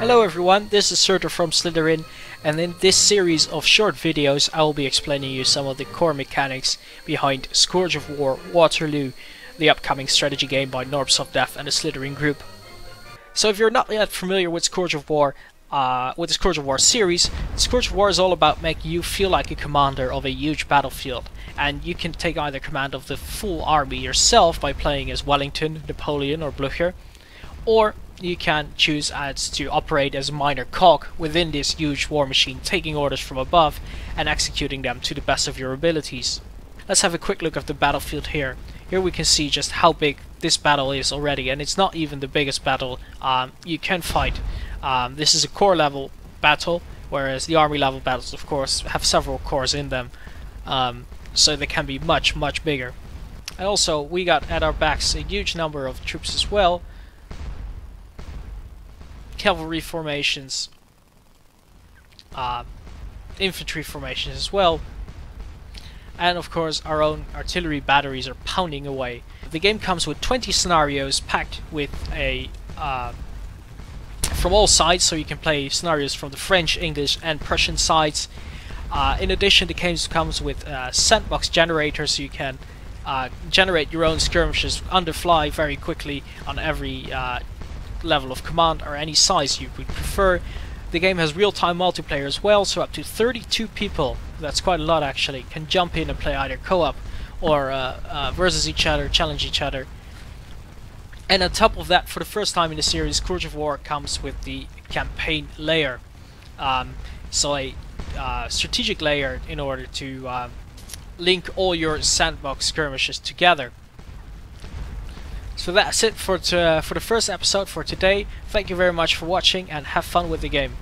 Hello everyone, this is Surtur from Slitherine and in this series of short videos I will be explaining you some of the core mechanics behind Scourge of War Waterloo, the upcoming strategy game by Norb Dev and the Slitherine Group. So if you're not yet familiar with Scourge of War, uh, with the Scourge of War series, Scourge of War is all about making you feel like a commander of a huge battlefield and you can take either command of the full army yourself by playing as Wellington, Napoleon or Blücher, or you can choose as to operate as a minor cog within this huge war machine, taking orders from above and executing them to the best of your abilities. Let's have a quick look at the battlefield here. Here we can see just how big this battle is already, and it's not even the biggest battle um, you can fight. Um, this is a corps level battle, whereas the army level battles, of course, have several corps in them, um, so they can be much, much bigger. And also, we got at our backs a huge number of troops as well, cavalry formations, uh, infantry formations as well, and of course our own artillery batteries are pounding away. The game comes with 20 scenarios packed with a uh, from all sides, so you can play scenarios from the French, English, and Prussian sides. Uh, in addition, the game comes with a sandbox generator, so you can uh, generate your own skirmishes on the fly very quickly on every uh, level of command or any size you would prefer. The game has real-time multiplayer as well, so up to 32 people, that's quite a lot actually, can jump in and play either co-op or uh, uh, versus each other, challenge each other. And on top of that, for the first time in the series, Scourge of War comes with the campaign layer. Um, so a uh, strategic layer in order to uh, link all your sandbox skirmishes together. So that's it for, uh, for the first episode for today. Thank you very much for watching and have fun with the game.